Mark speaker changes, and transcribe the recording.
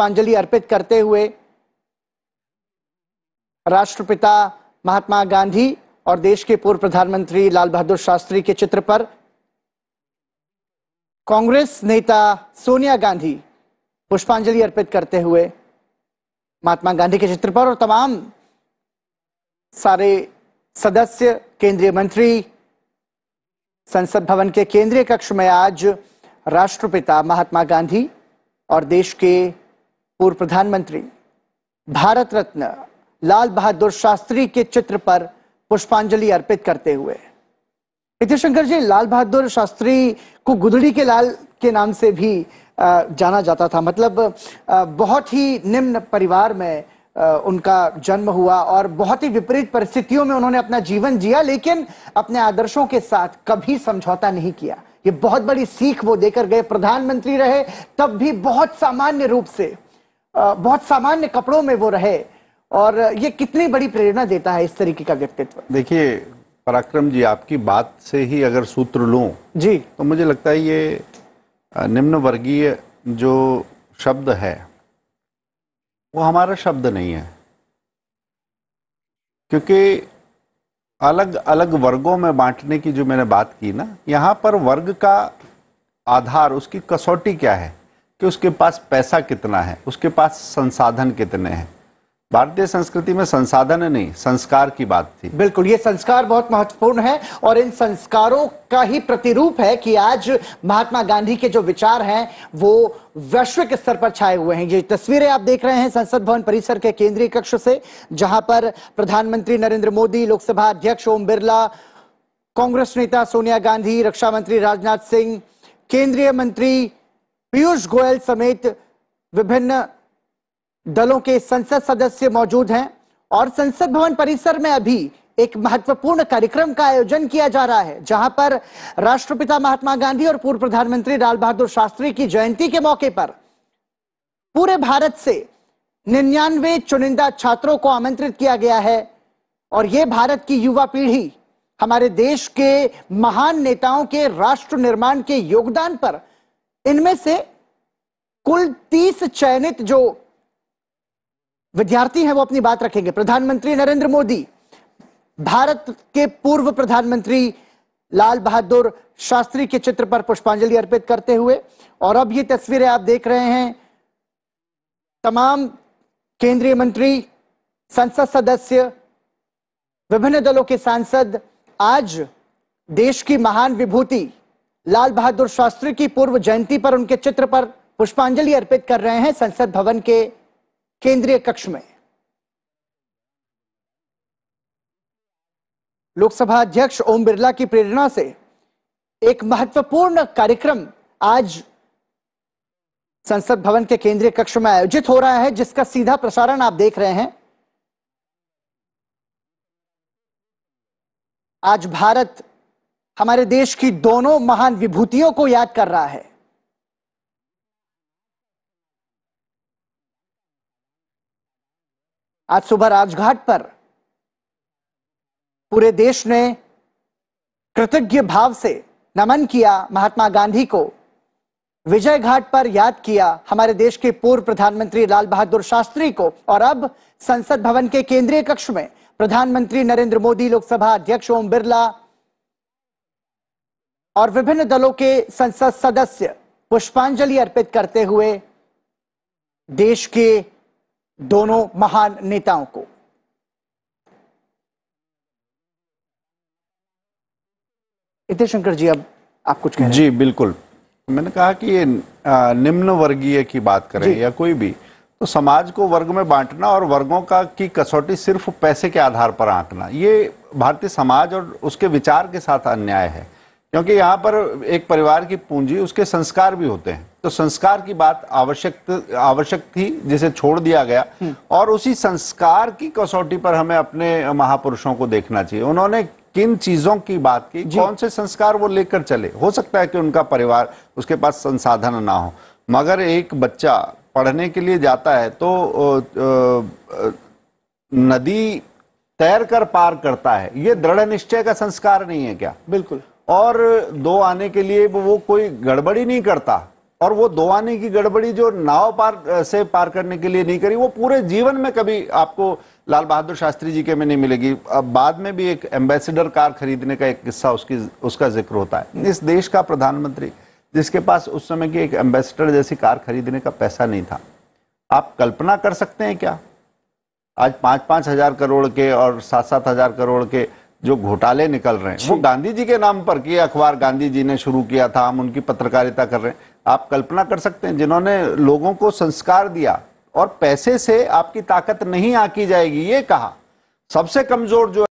Speaker 1: पुष्पांजलि अर्पित करते हुए राष्ट्रपिता महात्मा गांधी और देश के पूर्व प्रधानमंत्री लाल बहादुर शास्त्री के चित्र पर कांग्रेस नेता सोनिया गांधी पुष्पांजलि अर्पित करते हुए महात्मा गांधी के चित्र पर और तमाम सारे सदस्य केंद्रीय मंत्री संसद भवन के केंद्रीय कक्ष में आज राष्ट्रपिता महात्मा गांधी और देश के पूर्व प्रधानमंत्री भारत रत्न लाल बहादुर शास्त्री के चित्र पर पुष्पांजलि अर्पित करते हुए शंकर जी लाल बहादुर शास्त्री को गुदड़ी के लाल के नाम से भी जाना जाता था मतलब बहुत ही निम्न परिवार में उनका जन्म हुआ और बहुत ही विपरीत परिस्थितियों में उन्होंने अपना जीवन जिया लेकिन अपने आदर्शों के साथ कभी समझौता नहीं किया ये बहुत बड़ी सीख वो देकर गए प्रधानमंत्री रहे तब भी बहुत सामान्य रूप से बहुत सामान्य कपड़ों में वो रहे और ये कितनी बड़ी प्रेरणा देता है इस तरीके का व्यक्तित्व
Speaker 2: देखिए पराक्रम जी आपकी बात से ही अगर सूत्र लूं जी तो मुझे लगता है ये निम्न वर्गीय जो शब्द है वो हमारा शब्द नहीं है क्योंकि अलग अलग वर्गों में बांटने की जो मैंने बात की ना यहाँ पर वर्ग का आधार उसकी कसौटी क्या है कि उसके पास पैसा कितना है उसके पास संसाधन कितने हैं भारतीय संस्कृति में संसाधन नहीं संस्कार की
Speaker 1: बात थी बिल्कुल ये संस्कार बहुत महत्वपूर्ण है और इन संस्कारों का ही प्रतिरूप है कि आज महात्मा गांधी के जो विचार हैं वो वैश्विक स्तर पर छाए हुए हैं ये तस्वीरें आप देख रहे हैं संसद भवन परिसर के केंद्रीय कक्ष से जहां पर प्रधानमंत्री नरेंद्र मोदी लोकसभा अध्यक्ष ओम बिरला कांग्रेस नेता सोनिया गांधी रक्षा मंत्री राजनाथ सिंह केंद्रीय मंत्री पीयूष गोयल समेत विभिन्न दलों के संसद सदस्य मौजूद हैं और संसद भवन परिसर में अभी एक महत्वपूर्ण कार्यक्रम का आयोजन किया जा रहा है जहां पर राष्ट्रपिता महात्मा गांधी और पूर्व प्रधानमंत्री लाल बहादुर शास्त्री की जयंती के मौके पर पूरे भारत से निन्यानवे चुनिंदा छात्रों को आमंत्रित किया गया है और ये भारत की युवा पीढ़ी हमारे देश के महान नेताओं के राष्ट्र निर्माण के योगदान पर इनमें से कुल तीस चयनित जो विद्यार्थी हैं वो अपनी बात रखेंगे प्रधानमंत्री नरेंद्र मोदी भारत के पूर्व प्रधानमंत्री लाल बहादुर शास्त्री के चित्र पर पुष्पांजलि अर्पित करते हुए और अब ये तस्वीरें आप देख रहे हैं तमाम केंद्रीय मंत्री संसद सदस्य विभिन्न दलों के सांसद आज देश की महान विभूति लाल बहादुर शास्त्री की पूर्व जयंती पर उनके चित्र पर पुष्पांजलि अर्पित कर रहे हैं संसद भवन के केंद्रीय कक्ष में लोकसभा अध्यक्ष ओम बिरला की प्रेरणा से एक महत्वपूर्ण कार्यक्रम आज संसद भवन के केंद्रीय कक्ष में आयोजित हो रहा है जिसका सीधा प्रसारण आप देख रहे हैं आज भारत हमारे देश की दोनों महान विभूतियों को याद कर रहा है आज सुबह राजघाट पर पूरे देश ने कृतज्ञ भाव से नमन किया महात्मा गांधी को विजय घाट पर याद किया हमारे देश के पूर्व प्रधानमंत्री लाल बहादुर शास्त्री को और अब संसद भवन के केंद्रीय कक्ष में प्रधानमंत्री नरेंद्र मोदी लोकसभा अध्यक्ष ओम बिरला और विभिन्न दलों के संसद सदस्य पुष्पांजलि अर्पित करते हुए देश के दोनों महान नेताओं को इतने शंकर जी अब आप कुछ
Speaker 2: कह रहे जी बिल्कुल मैंने कहा कि ये निम्न वर्गीय की बात करें या कोई भी तो समाज को वर्ग में बांटना और वर्गों का की कसौटी सिर्फ पैसे के आधार पर आंकना ये भारतीय समाज और उसके विचार के साथ अन्याय है क्योंकि यहाँ पर एक परिवार की पूंजी उसके संस्कार भी होते हैं तो संस्कार की बात आवश्यक आवश्यक थी जिसे छोड़ दिया गया हम्म। और उसी संस्कार की कसौटी पर हमें अपने महापुरुषों को देखना चाहिए उन्होंने किन चीजों की बात की कौन से संस्कार वो लेकर चले हो सकता है कि उनका परिवार उसके पास संसाधन ना हो मगर एक बच्चा पढ़ने के लिए जाता है तो नदी तैर कर पार करता है ये दृढ़ निश्चय का संस्कार नहीं है क्या बिल्कुल और दो आने के लिए वो कोई गड़बड़ी नहीं करता और वो दो आने की गड़बड़ी जो नाव पार से पार करने के लिए नहीं करी वो पूरे जीवन में कभी आपको लाल बहादुर शास्त्री जी के में नहीं मिलेगी अब बाद में भी एक एम्बेसडर कार खरीदने का एक किस्सा उसकी उसका जिक्र होता है इस देश का प्रधानमंत्री जिसके पास उस समय की एक एम्बेसडर जैसी कार खरीदने का पैसा नहीं था आप कल्पना कर सकते हैं क्या आज पाँच पाँच हजार करोड़ के और सात सात हजार करोड़ के जो घोटाले निकल रहे हैं वो गांधी जी के नाम पर किए अखबार गांधी जी ने शुरू किया था हम उनकी पत्रकारिता कर रहे हैं आप कल्पना कर सकते हैं जिन्होंने लोगों को संस्कार दिया
Speaker 1: और पैसे से आपकी ताकत नहीं आकी जाएगी ये कहा सबसे कमजोर जो